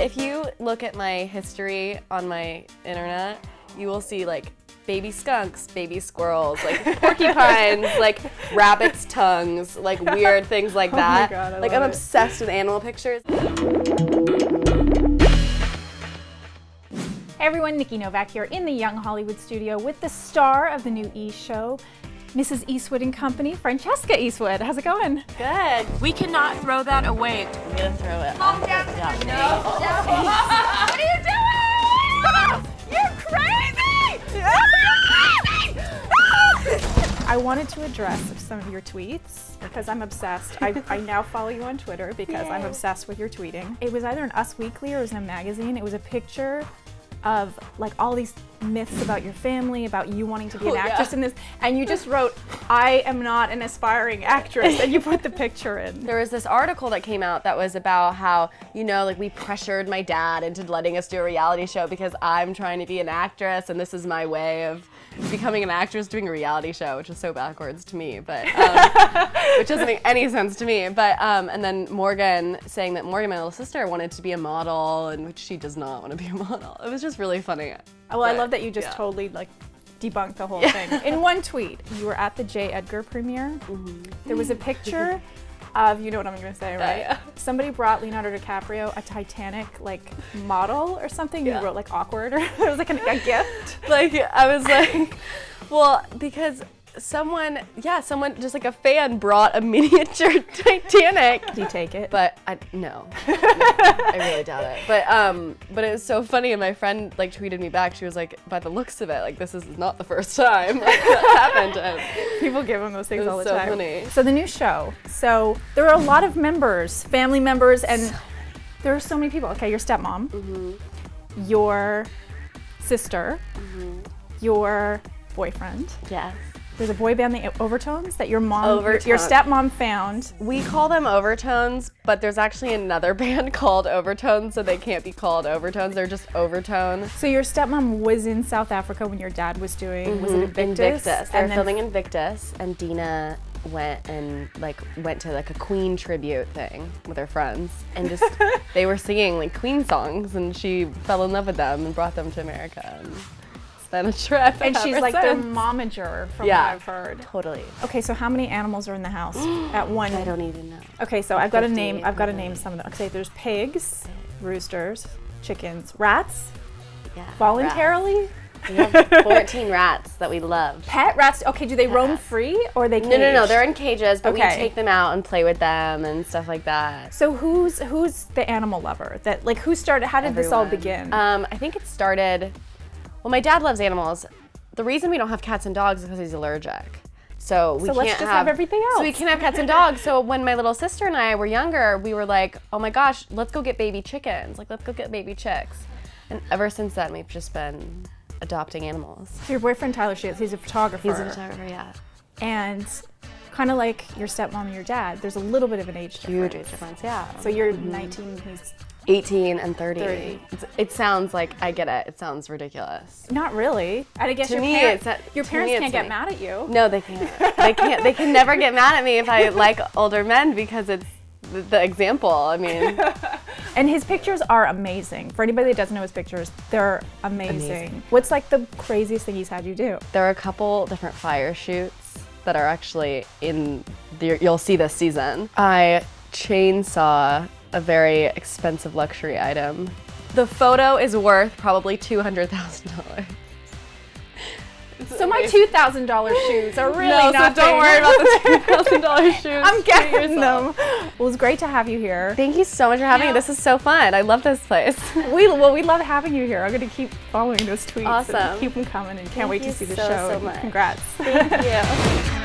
If you look at my history on my internet, you will see like baby skunks, baby squirrels, like porcupines, like rabbits' tongues, like weird things like Oh my that. God, I like love I'm it. obsessed with animal pictures. Hey everyone, Nikki Novak here in the Young Hollywood studio with the star of the new E show, Mrs. Eastwood and Company, Francesca Eastwood. How's it going? Good. We cannot throw that away. I'm gonna throw it. Calm down. No. What are you doing? You're crazy! You're crazy! I wanted to address some of your tweets because I'm obsessed. I, I now follow you on Twitter because I'm obsessed with your tweeting. It was either in Us Weekly or it was in a magazine. It was a picture of like all these myths about your family, about you wanting to be an Oh, yeah. actress in this, and you just wrote, "I am not an aspiring actress," and you put the picture in. There was this article that came out that was about how, you know, like we pressured my dad into letting us do a reality show because I'm trying to be an actress and this is my way of becoming an actress doing a reality show, which is so backwards to me, but um, which doesn't make any sense to me. But um, and then Morgan saying that Morgan, my little sister, wanted to be a model and which she does not want to be a model. It was just really funny. Well, I But, love that you just yeah. totally like debunked the whole thing. In one tweet, you were at the J. Edgar premiere. Mm-hmm. There was a picture of, you know what I'm going to say, right? yeah. Somebody brought Leonardo DiCaprio a Titanic like model or something. Yeah. You wrote like awkward, or it was like an, a gift. like I was like, well, because someone, yeah, someone just like a fan brought a miniature Titanic. Do you take it? But I no, I really doubt it. But um, but it was so funny, and my friend like tweeted me back. She was like, by the looks of it, like this is not the first time like, that's happened him. People give him those things all the so time. funny. So the new show. So there are a lot of members, family members, and there are so many people. Okay, your stepmom, Mm-hmm. your sister, Mm-hmm. your boyfriend. Yes. There's a boy band, the Overtones, that your mom, Overtones. your stepmom found. We call them overtones, but there's actually another band called Overtones, so they can't be called overtones. They're just overtones. So your stepmom was in South Africa when your dad was doing. Was it mm-hmm. Invictus? Invictus. They were And then- filming Invictus, and Dina went and like went to like a Queen tribute thing with her friends, and just they were singing like Queen songs, and she fell in love with them and brought them to America. And it's a trip. And she's ever like their since. momager, from Yeah. what I've heard. Totally. Okay, so how many animals are in the house at one? I don't even know. Okay, so I've got to 50, name. I've got to name some of them. Okay, there's pigs, roosters, chickens, rats. Yeah. Voluntarily, rats. We have 14 rats that we love. pet rats. Okay, do they roam rats. free or are they? No, no, no. They're in cages, but we take them out and play with them and stuff like that. So who's who's the animal lover? That like who started? How did this all begin? Um, I think it started. Well, my dad loves animals. The reason we don't have cats and dogs is because he's allergic. So we So can't let's just have everything else. So we can't have cats and dogs. So when my little sister and I were younger, we were like, "Oh my gosh, let's go get baby chickens! Like, let's go get baby chicks." And ever since then, we've just been adopting animals. so your boyfriend Tyler Shields, he's a photographer. He's a photographer, yeah. and kind of like your stepmom and your dad. There's a little bit of an age Huge difference. age difference, yeah. So you're 19. He's 18 and 30. 30. It sounds like I get it. It sounds ridiculous. not really. And I guess To your, me, par- it's a- your parents can't get me. mad at you. No, they can't. They can't. They can never get mad at me if I like older men because it's the, the example. I mean, And his pictures are amazing. For anybody that doesn't know his pictures, they're amazing. Amazing. What's like the craziest thing he's had you do? there are a couple different fire shoots that are actually in. The, you'll see this season. I chainsaw a very expensive luxury item. The photo is worth probably two hundred thousand dollars. So my two thousand dollar shoes are really no, nothing. so don't worry about the two thousand dollars shoes. I'm getting them. Well, it's great to have you here. Thank you so much for having me. This is so fun. I love this place. We well, we love having you here. I'm gonna keep following those tweets. and Awesome. keep them coming, and can't Thank wait to see the so, show. so much. Congrats. Thank you.